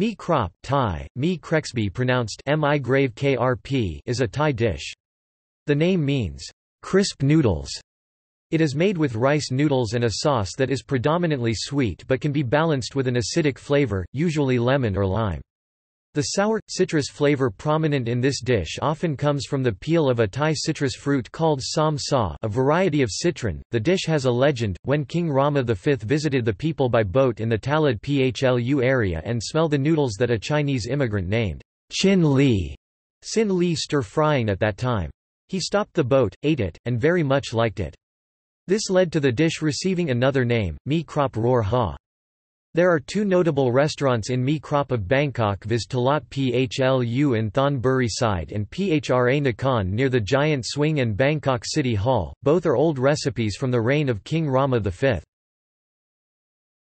Mi krop Thai, mi krexby pronounced mi grave krp is a Thai dish. The name means, crisp noodles. It is made with rice noodles and a sauce that is predominantly sweet but can be balanced with an acidic flavor, usually lemon or lime. The sour, citrus flavor prominent in this dish often comes from the peel of a Thai citrus fruit called som sa a variety of citron. The dish has a legend, when King Rama V visited the people by boat in the Talad Phlu area and smelled the noodles that a Chinese immigrant named Chin Li Sin Li stir-frying at that time. He stopped the boat, ate it, and very much liked it. This led to the dish receiving another name, Mi Krop Roar Ha. There are two notable restaurants in Mi Krop of Bangkok viz Talat Phlu in Thon Buri side and Phra Nakhon near the Giant Swing and Bangkok City Hall, both are old recipes from the reign of King Rama V.